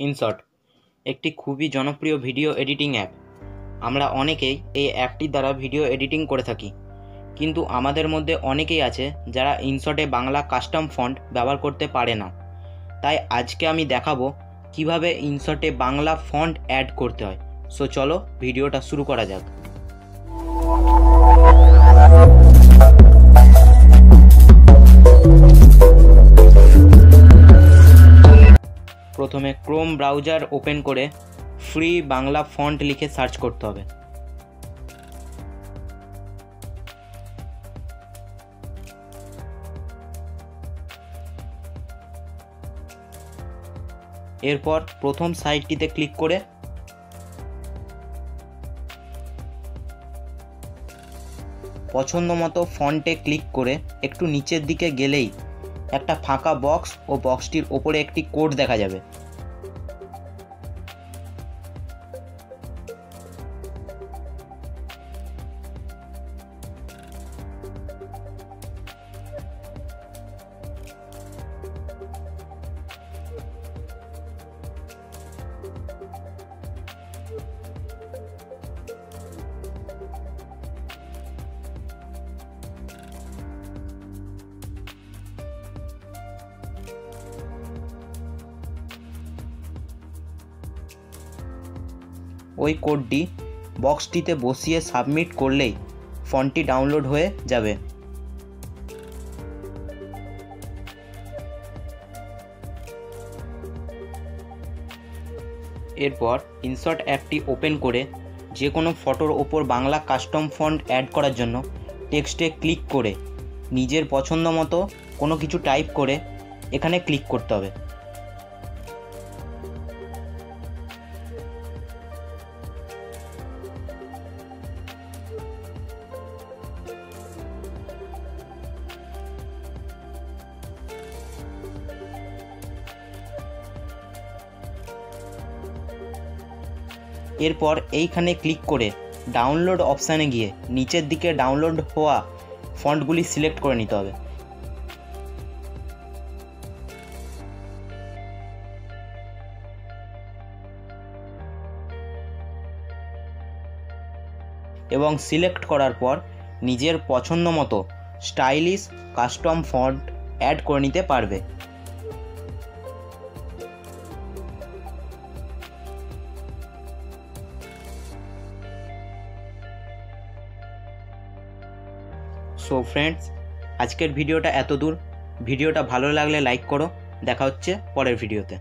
InShot একটি খুবই জনপ্রিয় ভিডিও এডিটিং অ্যাপ। আমরা অনেকেই এই অ্যাপটির দ্বারা ভিডিও এডিটিং করে থাকি, কিন্তু আমাদের মধ্যে অনেকেই আছে যারা ইনশর্টে বাংলা কাস্টম ফন্ট ব্যবহার করতে পারে না। তাই আজকে আমি দেখাবো কীভাবে ইনশর্টে বাংলা ফন্ট অ্যাড করতে হয়। সো চলো ভিডিওটা শুরু করা যাক। প্রথমে ক্রোম ব্রাউজার ওপেন করে ফ্রি বাংলা ফন্ট লিখে সার্চ করতে হবে। এরপর প্রথম সাইটটিতে ক্লিক করে পছন্দ মতো ফন্টে ক্লিক করে একটু নিচের দিকে গেলেই একটা ফাঁকা বক্স ও বক্সটির ওপরে একটি কোড দেখা যাবে। ওই কোডটি বক্সটিতে বসিয়ে সাবমিট করলেই ফন্টটি ডাউনলোড হয়ে যাবে। এরপর ইনসার্ট অ্যাপটি ওপেন করে যে কোনো ফটোর ওপর বাংলা কাস্টম ফন্ট অ্যাড করার জন্য টেক্সটে ক্লিক করে নিজের পছন্দ মতো কোনো কিছু টাইপ করে এখানে ক্লিক করতে হবে। এরপর এইখানে ক্লিক করে ডাউনলোড অপশানে গিয়ে নিচের দিকে ডাউনলোড হওয়া ফন্টগুলি সিলেক্ট করে নিতে হবে। এবং সিলেক্ট করার পর নিজের পছন্দ মতো স্টাইলিশ কাস্টম ফন্ট অ্যাড করে নিতে পারবে। সো ফ্রেন্ডস আজকের ভিডিওটা এত দূর। ভিডিওটা ভালো লাগলে লাইক করো। দেখা হচ্ছে পরের ভিডিওতে।